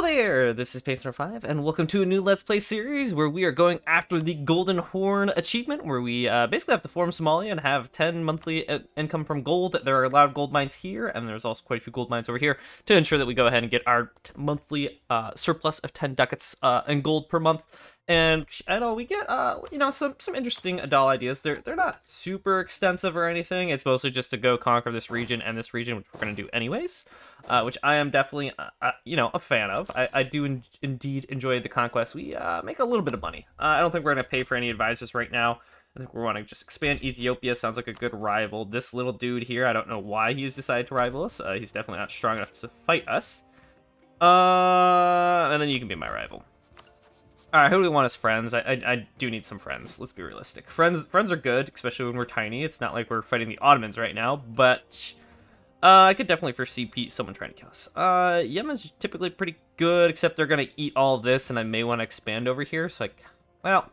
Hello there, this is Pacer5, and welcome to a new Let's Play series where we are going after the Golden Horn achievement, where we uh, basically have to form Somalia and have 10 monthly uh, income from gold. There are a lot of gold mines here, and there's also quite a few gold mines over here to ensure that we go ahead and get our monthly uh, surplus of 10 ducats uh, in gold per month. And I know we get, uh, you know, some some interesting Adal ideas. They're they're not super extensive or anything. It's mostly just to go conquer this region and this region, which we're gonna do anyways. Uh, which I am definitely, uh, uh, you know, a fan of. I, I do in indeed enjoy the conquest. We uh, make a little bit of money. Uh, I don't think we're gonna pay for any advisors right now. I think we want to just expand Ethiopia. Sounds like a good rival. This little dude here, I don't know why he's decided to rival us. He's definitely not strong enough to fight us. Uh, and then you can be my rival. All right, who do we want as friends? I, I, I do need some friends. Let's be realistic. Friends friends are good, especially when we're tiny. It's not like we're fighting the Ottomans right now, but uh, I could definitely foresee Pete, someone trying to kill us. Uh, Yemen's typically pretty good, except they're gonna eat all this, and I may want to expand over here. So like, well,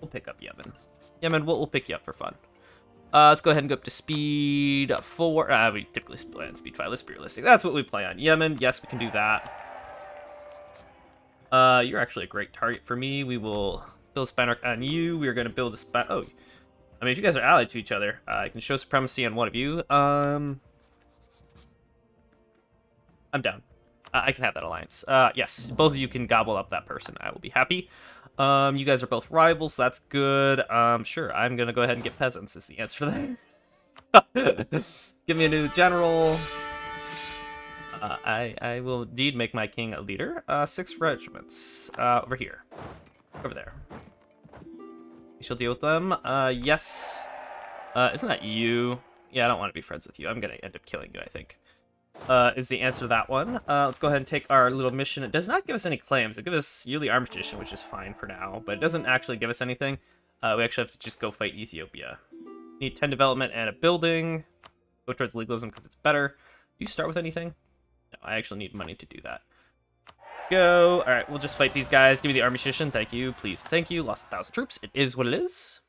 we'll pick up Yemen. Yemen, we'll, we'll pick you up for fun. Uh, let's go ahead and go up to speed four. Uh, we typically play on speed five. Let's be realistic. That's what we play on. Yemen, yes, we can do that. Uh, you're actually a great target for me. We will build a spine on you. We are going to build a spine... Oh, I mean, if you guys are allied to each other, uh, I can show supremacy on one of you. Um, I'm down. Uh, I can have that alliance. Uh, yes, both of you can gobble up that person. I will be happy. Um, you guys are both rivals, so that's good. Um, sure, I'm going to go ahead and get peasants is the answer that. Give me a new general. Uh, I, I will indeed make my king a leader. Uh, six regiments. Uh, over here. Over there. You shall deal with them. Uh, yes. Uh, isn't that you? Yeah, I don't want to be friends with you. I'm gonna end up killing you, I think. Uh, is the answer to that one. Uh, let's go ahead and take our little mission. It does not give us any claims. It gives us yearly arms tradition, which is fine for now, but it doesn't actually give us anything. Uh, we actually have to just go fight Ethiopia. Need 10 development and a building. Go towards legalism because it's better. Do You start with anything? No, I actually need money to do that. Go. All right, we'll just fight these guys. Give me the army station. Thank you. Please. Thank you. Lost a thousand troops. It is what it is.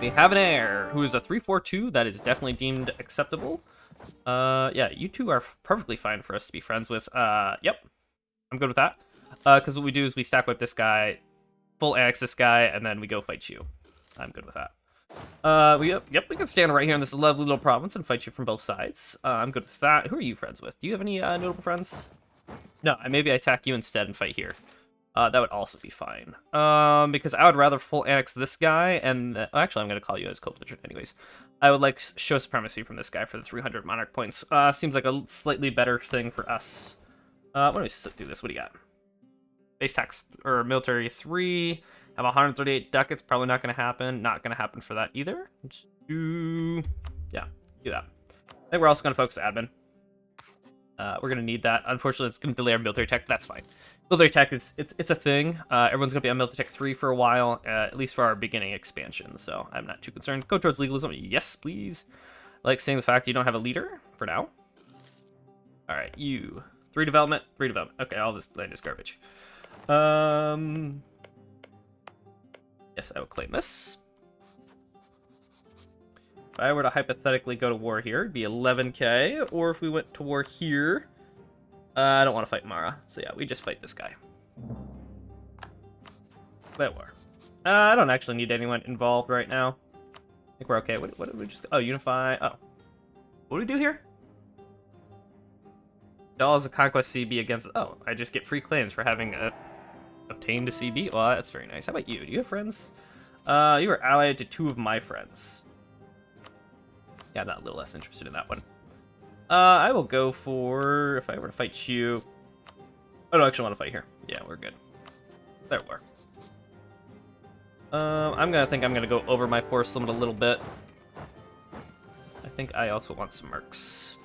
We have an heir who is a 342. That is definitely deemed acceptable. Uh, yeah, you two are perfectly fine for us to be friends with. Uh, yep. I'm good with that. Uh, because what we do is we stack wipe this guy, full annex this guy, and then we go fight you. I'm good with that. Uh, we yep, we can stand right here in this lovely little province and fight you from both sides. Uh, I'm good with that. Who are you friends with? Do you have any uh, notable friends? No, maybe I attack you instead and fight here. Uh, that would also be fine. Um, because I would rather full annex this guy, and uh, actually I'm going to call you as co-belligerent anyways. I would like show supremacy from this guy for the 300 monarch points. Uh, seems like a slightly better thing for us. Uh, why don't we do this? What do you got? Base tax, or military 3. Have 138 ducats, probably not going to happen. Not going to happen for that either. Let's do... Yeah, do that. I think we're also going to focus admin. Uh, we're going to need that. Unfortunately, it's going to delay our military tech. That's fine. Military tech is it's it's a thing. Uh, everyone's going to be on military tech 3 for a while, uh, at least for our beginning expansion, so I'm not too concerned. Go towards legalism. Yes, please. I like seeing the fact you don't have a leader for now. All right, you. Three development, three development. Okay, all this land is garbage. Um, Yes, I will claim this. If I were to hypothetically go to war here, it'd be 11k. Or if we went to war here, uh, I don't want to fight Mara. So yeah, we just fight this guy. That war. Uh, I don't actually need anyone involved right now. I think we're okay. What, what did we just... Oh, unify. Oh. What do we do here? Dolls of Conquest CB against... Oh, I just get free claims for having a obtained a CB. Well, that's very nice. How about you? Do you have friends? Uh, you are allied to two of my friends. Yeah, not a little less interested in that one. Uh, I will go for, if I were to fight you... I don't actually want to fight here. Yeah, we're good. There we are. Um, I'm gonna think I'm gonna go over my force limit a little bit. I think I also want some mercs.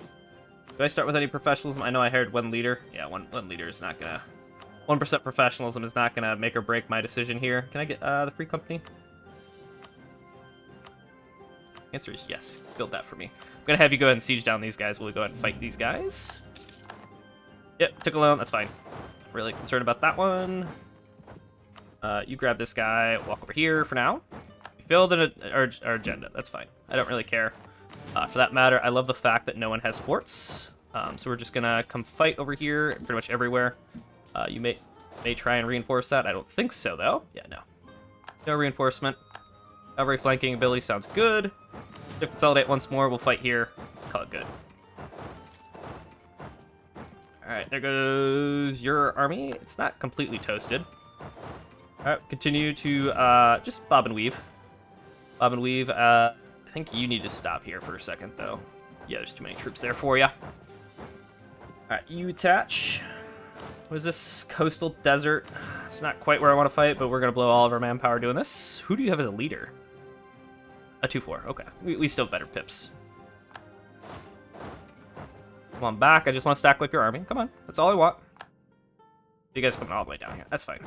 Do I start with any professionalism? I know I hired one leader. Yeah, one one leader is not gonna 1% professionalism is not going to make or break my decision here. Can I get uh, the free company? Answer is yes. Build that for me. I'm going to have you go ahead and siege down these guys while we go ahead and fight these guys. Yep, took a loan. That's fine. Really concerned about that one. Uh, you grab this guy, walk over here for now. We filled our, our agenda. That's fine. I don't really care. Uh, for that matter, I love the fact that no one has forts. Um, so we're just gonna come fight over here, pretty much everywhere. Uh, you may may try and reinforce that. I don't think so, though. Yeah, no. No reinforcement. Cavalry flanking ability sounds good. If consolidate once more, we'll fight here. Call it good. Alright, there goes your army. It's not completely toasted. Alright, continue to uh, just bob and weave. Bob and weave. Uh, I think you need to stop here for a second, though. Yeah, there's too many troops there for you. Alright, you attach. What is this? Coastal Desert. It's not quite where I want to fight, but we're going to blow all of our manpower doing this. Who do you have as a leader? A 2-4. Okay. We, we still have better pips. Come on back. I just want to stack wipe your army. Come on. That's all I want. You guys coming all the way down here. That's fine.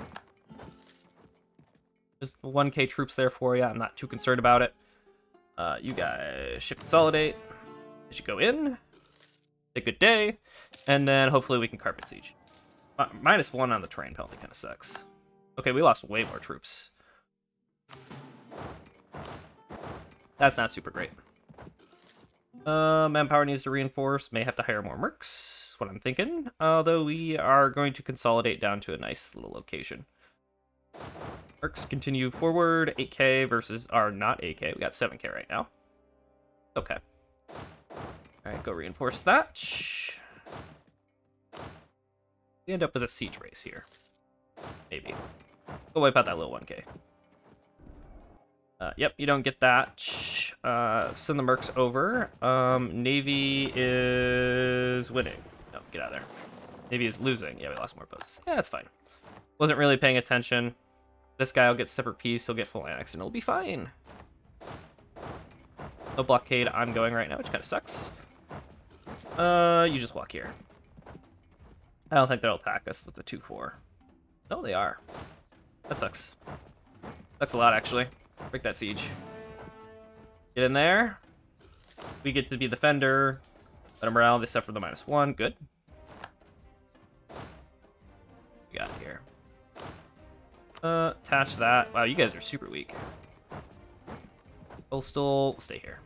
There's 1k troops there for you. I'm not too concerned about it. Uh, you guys should consolidate. You should go in. A good day. And then hopefully we can carpet siege. Uh, minus one on the terrain penalty kind of sucks. Okay, we lost way more troops. That's not super great. Uh, manpower needs to reinforce. May have to hire more mercs. What I'm thinking. Although we are going to consolidate down to a nice little location. Mercs continue forward. 8k versus our not 8k. We got 7k right now. Okay. Alright, go reinforce that. We end up with a siege race here. Maybe. Go wipe out that little 1k. Uh, yep, you don't get that. Uh, send the mercs over. Um, Navy is winning. No, get out of there. Navy is losing. Yeah, we lost more posts. Yeah, that's fine. Wasn't really paying attention. This guy will get separate peace. He'll get full annex, and it'll be fine. No blockade ongoing right now, which kind of sucks. Uh, you just walk here. I don't think they'll attack us with the 2-4. No, they are. That sucks. Sucks a lot, actually. Break that siege. Get in there. We get to be the defender. Let them around. They suffer the minus one. Good. We got here. Uh, attach that. Wow, you guys are super weak. Coastal, stay here.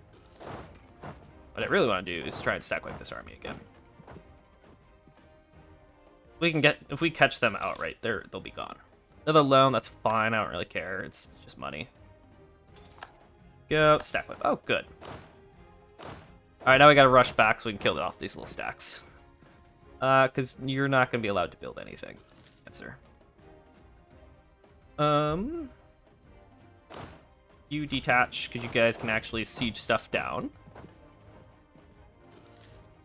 What I really want to do is try and stack wipe this army again. We can get if we catch them outright, they're they'll be gone. Another loan, that's fine. I don't really care. It's just money. Go stack wipe. Oh, good. All right, now we gotta rush back so we can kill off these little stacks. Uh, because you're not gonna be allowed to build anything. Answer. Um, you detach because you guys can actually siege stuff down.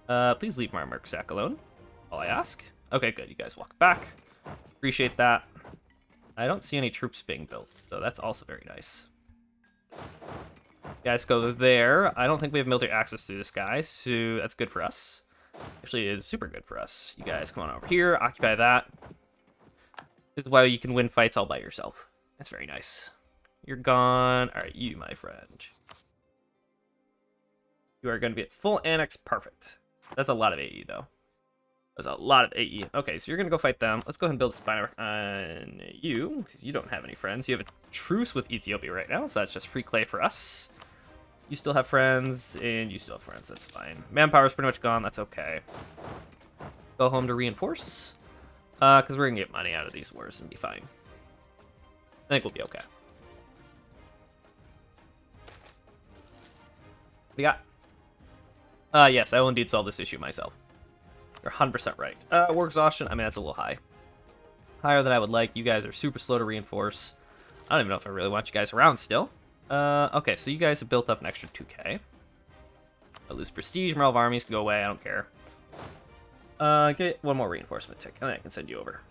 Uh, please leave my merc stack alone. All I ask. Okay, good. You guys walk back. Appreciate that. I don't see any troops being built, so that's also very nice. You guys go there. I don't think we have military access to this guy, so that's good for us. Actually, is super good for us. You guys come on over here, occupy that. This is why you can win fights all by yourself. That's very nice. You're gone. All right, you, my friend. You are going to be at full annex. Perfect. That's a lot of AE, though. There's a lot of AE. Okay, so you're to go fight them. Let's go ahead and build spy on you, because you don't have any friends. You have a truce with Ethiopia right now, so that's just free clay for us. You still have friends, and you still have friends. That's fine. Manpower is pretty much gone. That's okay. Go home to reinforce. Because uh, we're to get money out of these wars and be fine. I think we'll be okay. What do you got? Uh, yes, I will indeed solve this issue myself. You're 100% right. Uh, war exhaustion, I mean, that's a little high. Higher than I would like. You guys are super slow to reinforce. I don't even know if I really want you guys around still. Uh, okay, so you guys have built up an extra 2k. I lose prestige, morale of armies can go away, I don't care. Uh, get one more reinforcement tick, and then I can send you over.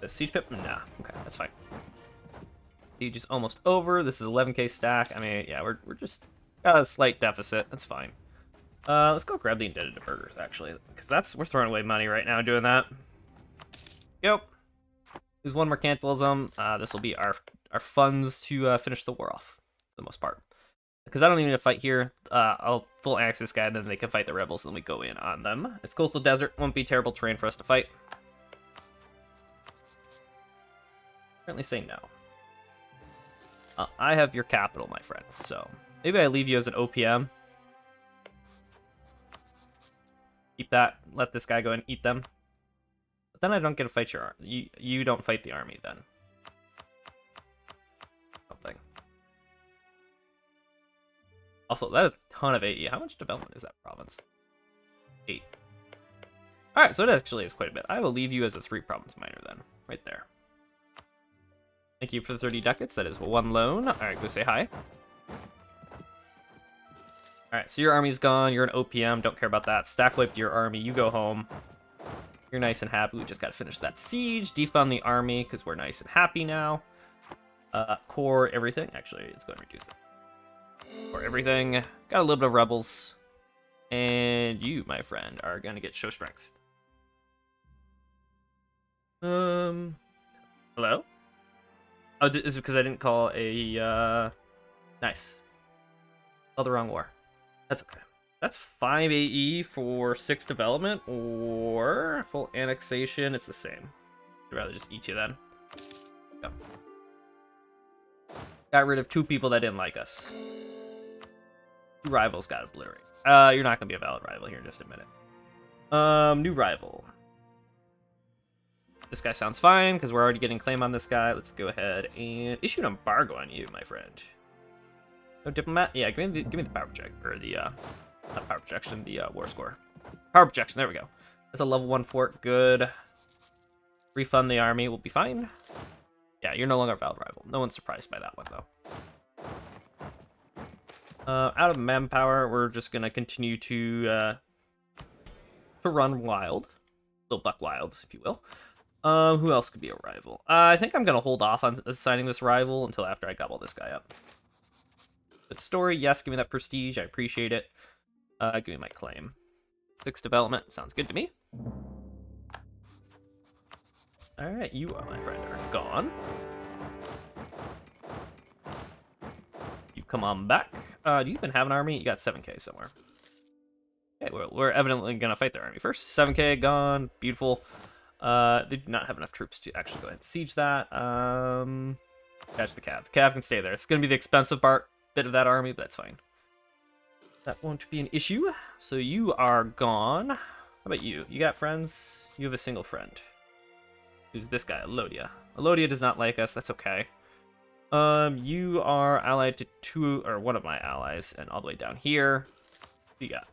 The siege pip? Nah, okay, that's fine. Siege is almost over. This is 11k stack. I mean, yeah, we're, we're just got a slight deficit. That's fine. Uh, let's go grab the indebted to Burghers, actually, because that's we're throwing away money right now doing that. Yep. There's one mercantilism. Uh, this will be our our funds to uh, finish the war off, for the most part. Because I don't even need to fight here. Uh, I'll full annex this guy, and then they can fight the rebels, and we go in on them. It's coastal desert. Won't be terrible terrain for us to fight. Currently say no. Uh, I have your capital, my friend, so maybe I leave you as an OPM Keep that. Let this guy go and eat them. But then I don't get to fight your... You, you don't fight the army then. Something. Also, that is a ton of AE. How much development is that province? Eight. Alright, so it actually is quite a bit. I will leave you as a three province miner then. Right there. Thank you for the 30 ducats. That is one loan. Alright, go say hi. Alright, so your army's gone. You're an OPM. Don't care about that. Stack wiped your army. You go home. You're nice and happy. We just got to finish that siege. Defund the army because we're nice and happy now. Uh, core everything. Actually, it's going to reduce it. Core everything. Got a little bit of rebels. And you, my friend, are going to get show strength. Um, hello? Oh, this is it because I didn't call a, uh, nice. Oh, the wrong war. That's okay. That's 5 AE for 6 development, or full annexation, it's the same. I'd rather just eat you then. Go. Got rid of two people that didn't like us. Rivals got obliterated. Uh, you're not going to be a valid rival here in just a minute. Um, new rival. This guy sounds fine, because we're already getting claim on this guy. Let's go ahead and issue an embargo on you, my friend. No diplomat? Yeah, give me the, give me the power project, or the, uh, not power projection, the uh, war score. Power projection, there we go. That's a level 1 fort, good. Refund the army, we'll be fine. Yeah, you're no longer a valid rival. No one's surprised by that one, though. Uh, out of manpower, we're just gonna continue to, uh, to run wild. Little buck wild, if you will. Um, who else could be a rival? Uh, I think I'm gonna hold off on assigning this rival until after I gobble this guy up. Story, yes, give me that prestige, I appreciate it. Uh, give me my claim. Six development, sounds good to me. Alright, you, are, my friend, are gone. You come on back. Uh, do you even have an army? You got 7k somewhere. Okay, we're, we're evidently gonna fight their army first. 7k gone, beautiful. Uh, they do not have enough troops to actually go ahead and siege that. Um, catch the Cav. Cav can stay there. It's going to be the expensive part, bit of that army, but that's fine. That won't be an issue. So you are gone. How about you? You got friends? You have a single friend. Who's this guy? Alodia. Alodia does not like us. That's okay. Um, you are allied to two, or one of my allies, and all the way down here. You got?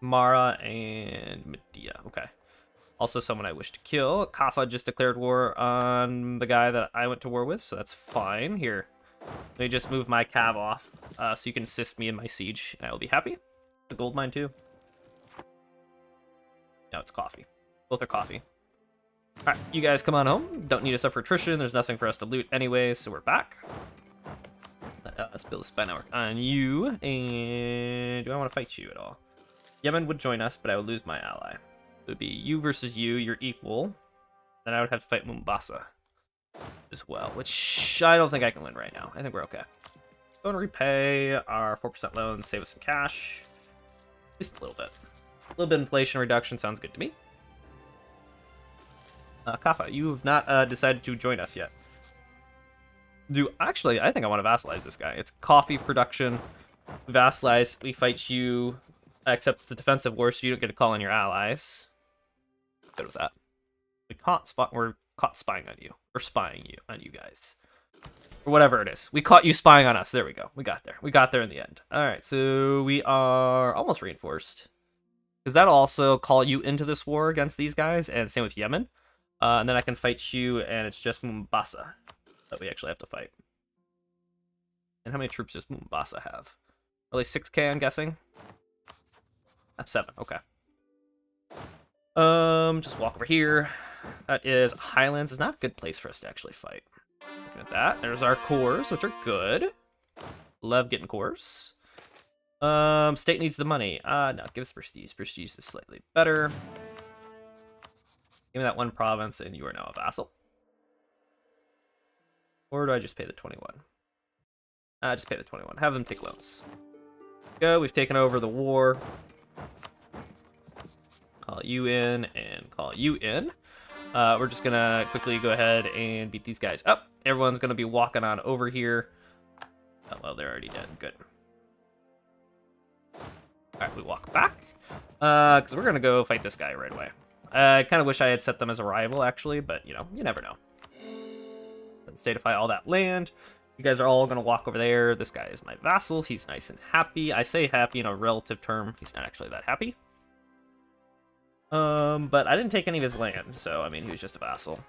Mara and Medea. Okay. Also someone I wish to kill. Kaffa just declared war on the guy that I went to war with, so that's fine. Here, let me just move my cav off uh, so you can assist me in my siege, and I will be happy. The gold mine too. No, it's coffee. Both are coffee. Alright, you guys come on home. Don't need to suffer attrition. There's nothing for us to loot anyway, so we're back. Uh, let's build a spy network on you. And do I want to fight you at all? Yemen would join us, but I would lose my ally. It would be you versus you, you're equal. Then I would have to fight Mombasa as well, which I don't think I can win right now. I think we're okay. Go and repay our 4% loan, save us some cash. Just a little bit. A little bit inflation reduction sounds good to me. Uh, Kaffa, you have not uh, decided to join us yet. Do Actually, I think I want to vassalize this guy. It's coffee production. Vassalize, we fight you, except it's a defensive war, so you don't get to call in your allies good with that. We can't spot. We're caught spying on you. We're spying you on you guys, or whatever it is. We caught you spying on us. There we go. We got there. We got there in the end. All right, so we are almost reinforced. Does that also call you into this war against these guys? And same with Yemen. Uh, and then I can fight you, and it's just Mombasa that we actually have to fight. And how many troops does Mombasa have? Only 6k, I'm guessing? Uh, seven, okay. Um, just walk over here. That is Highlands. is not a good place for us to actually fight. Looking at that. There's our cores, which are good. Love getting cores. Um, state needs the money. Uh, no, give us prestige. Prestige is slightly better. Give me that one province, and you are now a vassal. Or do I just pay the 21? Uh, just pay the 21. Have them take loans. Go, we've taken over the war call you in, and call you in. Uh, we're just gonna quickly go ahead and beat these guys up. Everyone's gonna be walking on over here. Oh, well, they're already dead. Good. All right, we walk back. Because we're to go fight this guy right away. I kind of wish I had set them as a rival, actually, but, you know, you never know. Let's statify all that land. You guys are all to walk over there. This guy is my vassal. He's nice and happy. I say happy in a relative term. He's not actually that happy. Um, but I didn't take any of his land, so, I mean, he was just a vassal.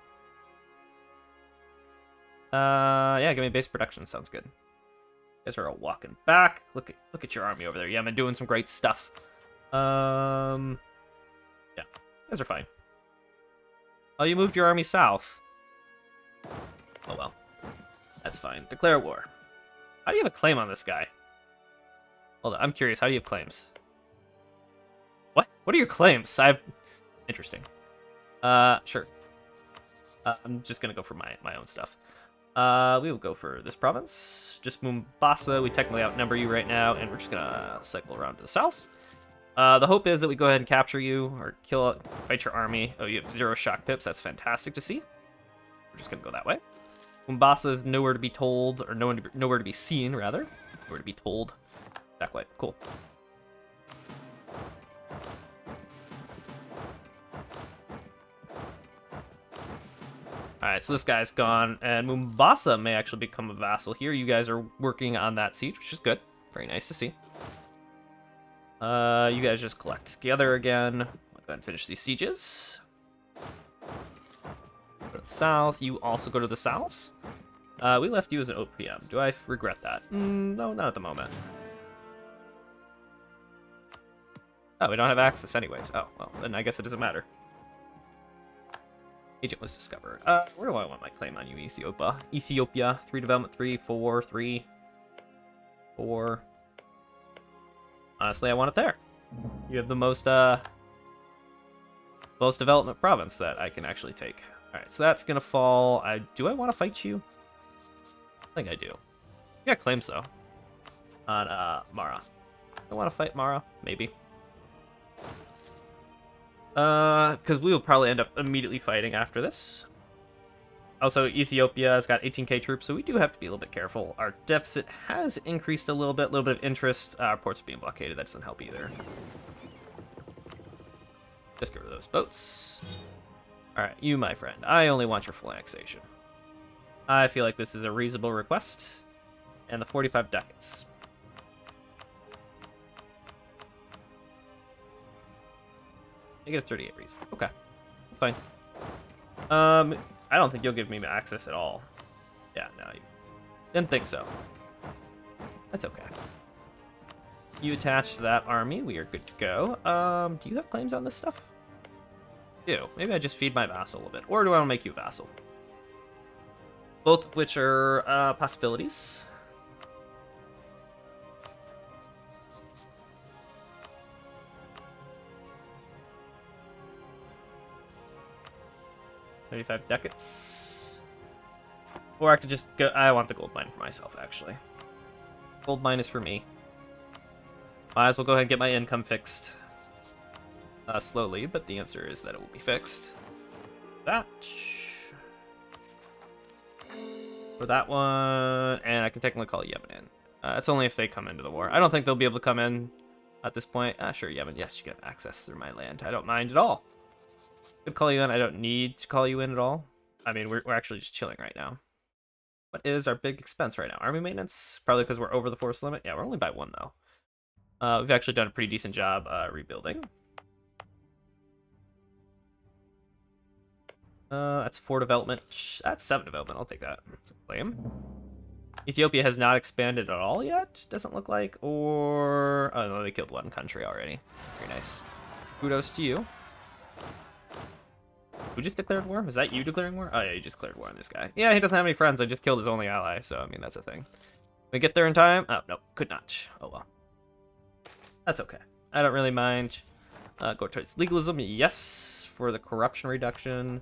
Uh, yeah, give me base production. Sounds good. You guys are all walking back. Look at look at your army over there. Yeah, I'm doing some great stuff. Um, yeah, you guys are fine. Oh, you moved your army south. Oh well, that's fine. Declare war. How do you have a claim on this guy? Hold on, I'm curious. How do you have claims? What? Are your claims? I've interesting. Uh, sure. Uh, I'm just gonna go for my my own stuff. Uh, we will go for this province. Just Mombasa. We technically outnumber you right now, and we're just gonna cycle around to the south. Uh, the hope is that we go ahead and capture you, or kill, fight your army. Oh, you have zero shock pips. That's fantastic to see. We're just gonna go that way. Mombasa is nowhere to be told, or to be, nowhere to be seen, rather. Nowhere to be told. That way. Cool. Alright, so this guy's gone, and Mombasa may actually become a vassal here. You guys are working on that siege, which is good. Very nice to see. Uh, you guys just collect together again. I'll go ahead and finish these sieges. Go to the south. You also go to the south. Uh, we left you as an OPM. Do I regret that? Mm, no, not at the moment. Oh, we don't have access anyways. Oh, well, then I guess it doesn't matter. Agent was discovered. Uh, where do I want my claim on you, Ethiopia? Ethiopia, 3 development, 3, 4, 3, 4. Honestly, I want it there. You have the most, uh, most development province that I can actually take. Alright, so that's gonna fall. I Do I want to fight you? I think I do. Yeah, claims, though. On, uh, Mara. I want to fight Mara? Maybe. Uh, because we will probably end up immediately fighting after this. Also, Ethiopia has got 18k troops, so we do have to be a little bit careful. Our deficit has increased a little bit, a little bit of interest. Uh, our ports being blockaded, that doesn't help either. Just get rid of those boats. Alright, you, my friend. I only want your full annexation. I feel like this is a reasonable request. And the 45 ducats. Negative 38 reasons. Okay. That's fine. Um, I don't think you'll give me access at all. Yeah, no. You didn't think so. That's okay. You attach to that army. We are good to go. Um, do you have claims on this stuff? do. Maybe I just feed my vassal a bit. Or do I want to make you vassal? Both of which are uh, possibilities. 35 ducats. Or I could just go... I want the gold mine for myself, actually. Gold mine is for me. Might as well go ahead and get my income fixed. Uh, slowly, but the answer is that it will be fixed. That. For that one, and I can technically call Yemen in. Uh, that's only if they come into the war. I don't think they'll be able to come in at this point. Ah, sure, Yemen. Yes, you get access through my land. I don't mind at all. Could call you in. I don't need to call you in at all. I mean, we're, we're actually just chilling right now. What is our big expense right now? Army maintenance? Probably because we're over the force limit. Yeah, we're only by one, though. Uh, we've actually done a pretty decent job uh, rebuilding. Uh, that's four development. That's seven development. I'll take that. Claim. Ethiopia has not expanded at all yet, doesn't look like. Or... Oh, no, they killed one country already. Very nice. Kudos to you. Who just declared war? Is that you declaring war? Oh yeah, you just declared war on this guy. Yeah, he doesn't have any friends. I just killed his only ally, so I mean, that's a thing. We get there in time? Oh, no, could not. Oh well. That's okay. I don't really mind. Uh, go towards legalism, yes, for the corruption reduction.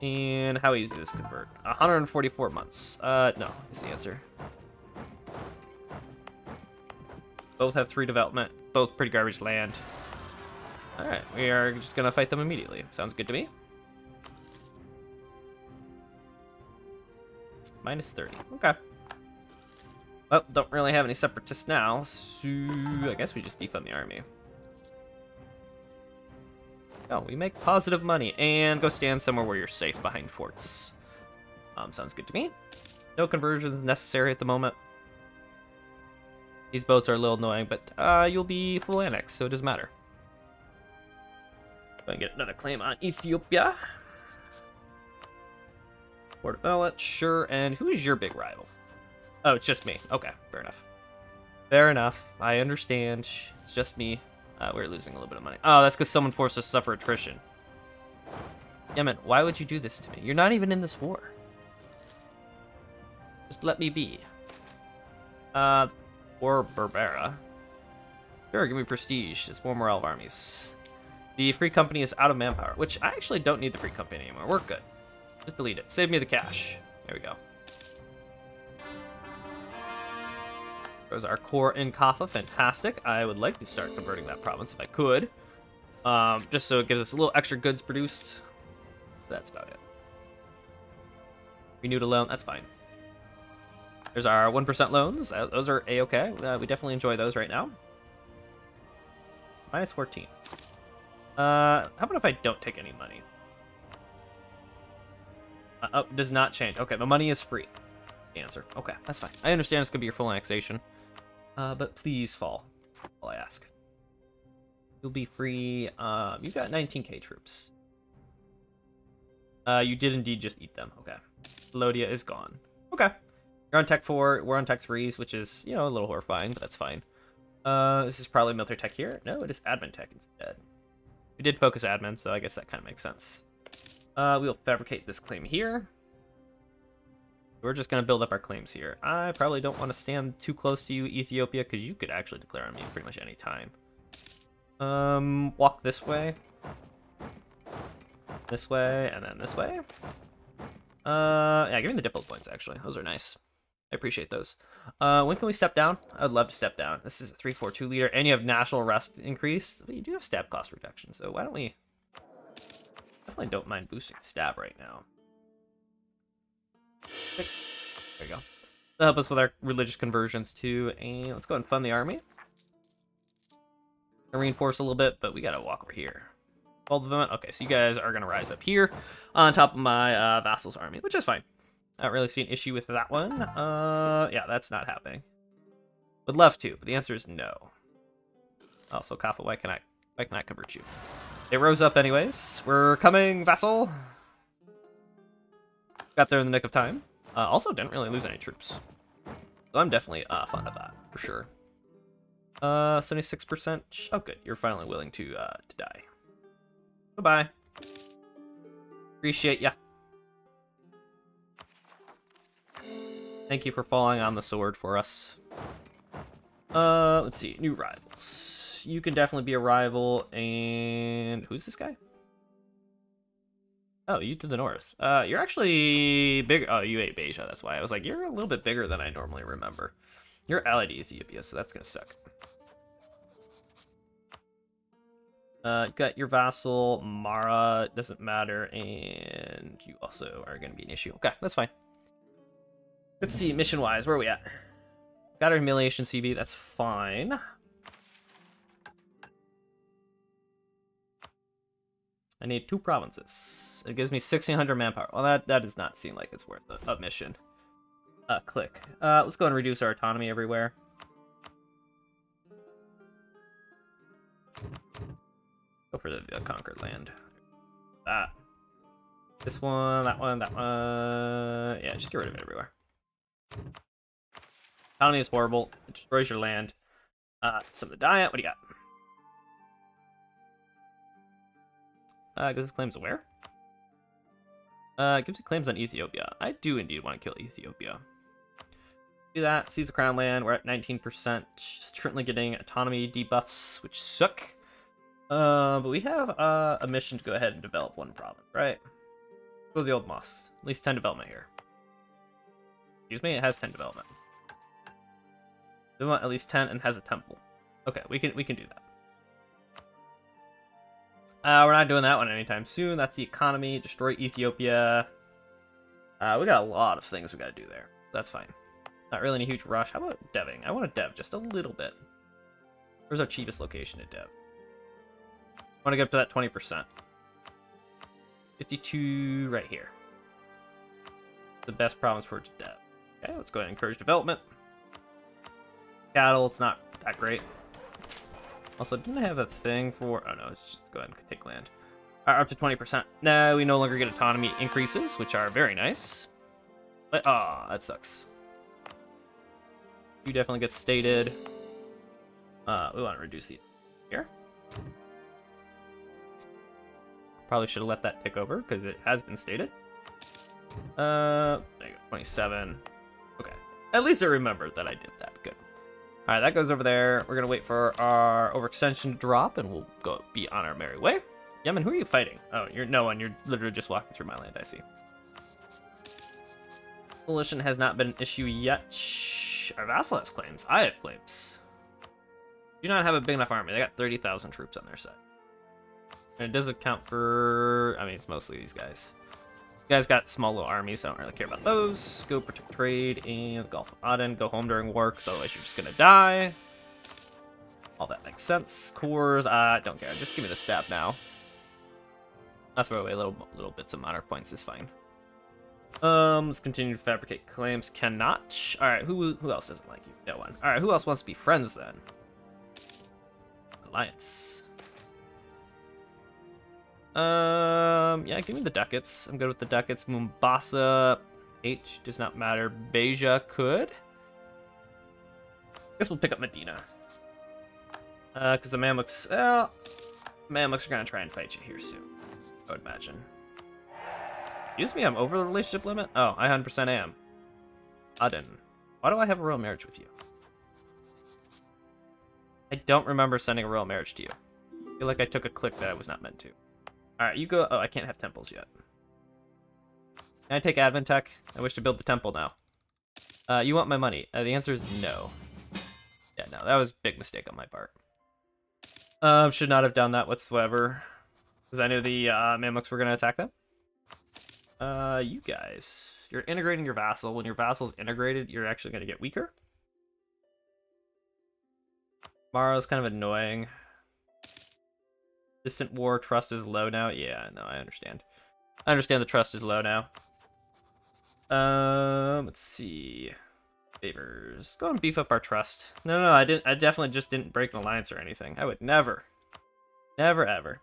And how easy is this convert? 144 months. Uh, no, is the answer. Both have three development. Both pretty garbage land. Alright, we are just gonna fight them immediately. Sounds good to me. Minus 30. Okay. Well, don't really have any separatists now, so I guess we just defund the army. go. We make positive money. And go stand somewhere where you're safe behind forts. Um, sounds good to me. No conversions necessary at the moment. These boats are a little annoying, but uh, you'll be full annex, so it doesn't matter. Go and get another claim on Ethiopia. Port of sure. And who is your big rival? Oh, it's just me. Okay, fair enough. Fair enough. I understand. It's just me. Uh, we're losing a little bit of money. Oh, that's because someone forced us to suffer attrition. Yemen, why would you do this to me? You're not even in this war. Just let me be. Uh, or Berbera. Sure, give me prestige. It's more morale of armies. The free company is out of manpower, which I actually don't need the free company anymore. We're good. Just delete it. Save me the cash. There we go. There's our core in Kaffa. Fantastic. I would like to start converting that province if I could. Um, just so it gives us a little extra goods produced. That's about it. Renewed a loan. That's fine. There's our 1% loans. Those are a-okay. Uh, we definitely enjoy those right now. Minus 14. Uh, how about if I don't take any money? Uh, oh, does not change. Okay, the money is free. answer. Okay, that's fine. I understand it's to be your full annexation. Uh, but please fall, all I ask. You'll be free. Um, you've got 19k troops. Uh, you did indeed just eat them. Okay. Lodia is gone. Okay. You're on tech 4, we're on tech 3s, which is, you know, a little horrifying, but that's fine. Uh, this is probably military tech here. No, it is admin tech instead. We did focus admin, so I guess that kind of makes sense. Uh, we'll fabricate this claim here. We're just going to build up our claims here. I probably don't want to stand too close to you, Ethiopia, because you could actually declare on me pretty much any time. Um, walk this way. This way, and then this way. Uh, yeah, give me the diplo points, actually. Those are nice. I appreciate those. Uh, when can we step down? I'd love to step down. This is a 342 leader, and you have national rest increase. But you do have stab cost reduction, so why don't we... Definitely don't mind boosting stab right now. There you go. Help us with our religious conversions, too. And let's go and fund the army. Reinforce a little bit, but we gotta walk over here. All development. Okay, so you guys are gonna rise up here on top of my uh, vassal's army, which is fine. I don't really see an issue with that one. Uh, yeah, that's not happening. Would love to, but the answer is no. Also, Kaffa, why can I, why can I convert you? They rose up anyways. We're coming, vassal. Got there in the nick of time. Uh, also, didn't really lose any troops. So I'm definitely uh, fond of that, for sure. Uh, 76%. Oh, good. You're finally willing to, uh, to die. Goodbye. Appreciate ya. Thank you for falling on the sword for us. Uh, let's see. New rivals. You can definitely be a rival. And who's this guy? Oh, you to the north. Uh, you're actually big. Oh, you ate Beja. That's why I was like, you're a little bit bigger than I normally remember. You're allied to Ethiopia, so that's gonna suck. Uh, got your vassal, Mara, doesn't matter, and you also are gonna be an issue. Okay, that's fine. Let's see, mission-wise, where are we at? Got our humiliation CB, that's fine. I need two provinces. It gives me 1600 manpower. Well, that, that does not seem like it's worth a, a mission. Uh, click. Uh, let's go and reduce our autonomy everywhere. Go for the, the conquered land. That. This one, that one, that one. Yeah, just get rid of it everywhere. Autonomy is horrible. It destroys your land. Uh, summon the diet. What do you got? Uh, gives us claims where? Uh, gives you claims on Ethiopia. I do indeed want to kill Ethiopia. Do that. Seize the crown land. We're at 19%. Just currently getting autonomy debuffs, which suck. Uh, but we have uh, a mission to go ahead and develop one province, right? Go to the old mosques. At least 10 development here. Excuse me, it has 10 development. We want at least 10 and has a temple. Okay, we can we can do that. Uh, we're not doing that one anytime soon. That's the economy. Destroy Ethiopia. Uh, we got a lot of things we got to do there. That's fine. Not really in a huge rush. How about deving? I want to dev just a little bit. Where's our cheapest location to dev? want to get up to that 20%. 52 right here. The best province for dev. Okay, let's go ahead and encourage development. Cattle, it's not that great. Also, didn't I have a thing for... Oh, no, let's just go ahead and take land. Right, up to 20%. Now we no longer get autonomy increases, which are very nice. But, ah, oh, that sucks. You definitely get stated. Uh, we want to reduce the here. Probably should have let that tick over because it has been stated. Uh, 27. Okay. At least I remembered that I did that. Good. All right, that goes over there. We're gonna wait for our overextension to drop, and we'll go be on our merry way. Yemen, who are you fighting? Oh, you're no one. You're literally just walking through my land. I see. Coalition has not been an issue yet. Shh. Our vassal has claims. I have claims. Do not have a big enough army. They got 30,000 troops on their side. And it does account for... I mean, it's mostly these guys. You guys got small little armies, so I don't really care about those. Go protect trade and Gulf of Aden. Go home during war, because otherwise you're just going to die. All that makes sense. Cores, I uh, don't care. Just give me the stab now. I'll throw away little little bits of monarch points is fine. Um, let's continue to fabricate claims. Cannot. All right, who who else doesn't like you? No one. All right, who else wants to be friends then? Alliance. Um, yeah, give me the ducats. I'm good with the ducats. Mombasa, H does not matter. Beja could. Guess we'll pick up Medina. Uh, because the Mamluks, well, Mamluks are gonna try and fight you here soon. I would imagine. Excuse me, I'm over the relationship limit? Oh, I 100% am. Aden. Why do I have a royal marriage with you? I don't remember sending a royal marriage to you. I feel like I took a click that I was not meant to. Alright, you go... Oh, I can't have temples yet. Can I take admin tech? I wish to build the temple now. Uh, you want my money? Uh, the answer is no. Yeah, no, that was a big mistake on my part. Um, should not have done that whatsoever. Because I knew the uh, were going to attack them. Uh, you guys. You're integrating your vassal. When your vassal's integrated, you're actually going to get weaker. Mara's kind of annoying. Distant war, trust is low now. Yeah, no, I understand. I understand the trust is low now. Um, let's see. Favors. Go and beef up our trust. No, no, I didn't. I definitely just didn't break an alliance or anything. I would never, never, ever.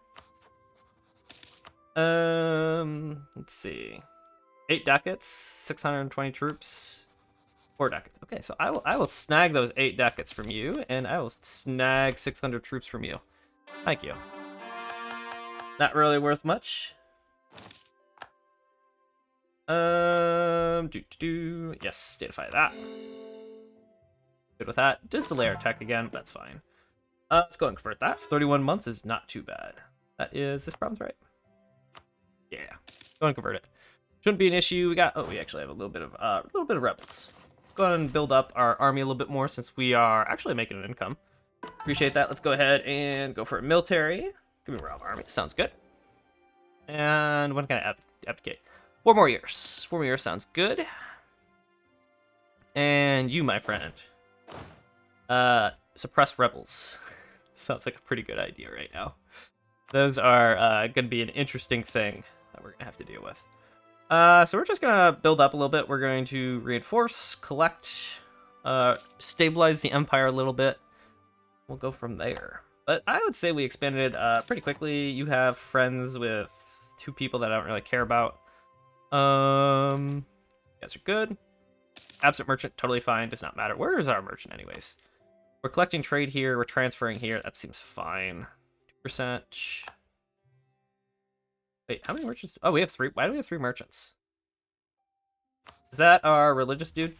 Um, let's see. Eight ducats, 620 troops, four ducats. Okay, so I will I will snag those eight ducats from you, and I will snag 600 troops from you. Thank you. Not really worth much. Um, do do do. Yes, datify that. Good with that. Just delay our tech again. That's fine. Uh, let's go and convert that. 31 months is not too bad. That is this problem's right? Yeah, go and convert it. Shouldn't be an issue. We got. Oh, we actually have a little bit of uh, a little bit of rebels. Let's go ahead and build up our army a little bit more since we are actually making an income. Appreciate that. Let's go ahead and go for a military. Give me realm army. Sounds good. And when can I ab abdicate? Four more years. Four more years sounds good. And you, my friend. Uh, suppress rebels. sounds like a pretty good idea right now. Those are uh, going to be an interesting thing that we're going to have to deal with. Uh, so we're just going to build up a little bit. We're going to reinforce, collect, uh, stabilize the empire a little bit. We'll go from there. But I would say we expanded uh, pretty quickly. You have friends with two people that I don't really care about. Um, you guys are good. Absent merchant, totally fine. Does not matter. Where is our merchant anyways? We're collecting trade here. We're transferring here. That seems fine. 2%. Wait, how many merchants? Oh, we have three. Why do we have three merchants? Is that our religious dude?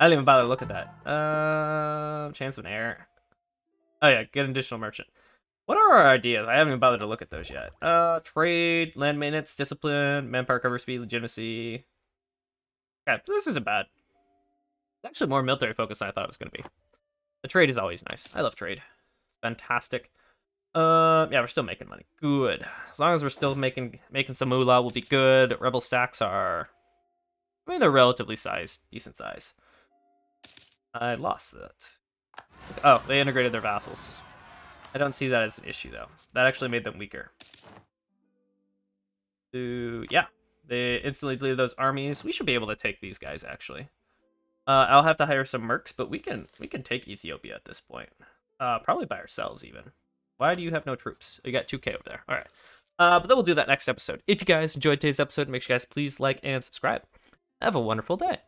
I didn't even bother to look at that. Uh, chance of an error. Oh yeah, get an additional merchant. What are our ideas? I haven't even bothered to look at those yet. Uh, trade, land maintenance, discipline, manpower cover speed, legitimacy. Okay, this isn't bad. It's actually more military focused than I thought it was going to be. The trade is always nice. I love trade. It's fantastic. Uh, yeah, we're still making money. Good. As long as we're still making making some moolah, we'll be good. Rebel stacks are, I mean, they're relatively sized, decent size. I lost that. Oh, they integrated their vassals. I don't see that as an issue though. That actually made them weaker. So, yeah, they instantly deleted those armies. We should be able to take these guys actually. Uh, I'll have to hire some mercs, but we can we can take Ethiopia at this point. Uh, probably by ourselves even. Why do you have no troops? You got 2k over there. All right. Uh, but then we'll do that next episode. If you guys enjoyed today's episode, make sure you guys please like and subscribe. Have a wonderful day.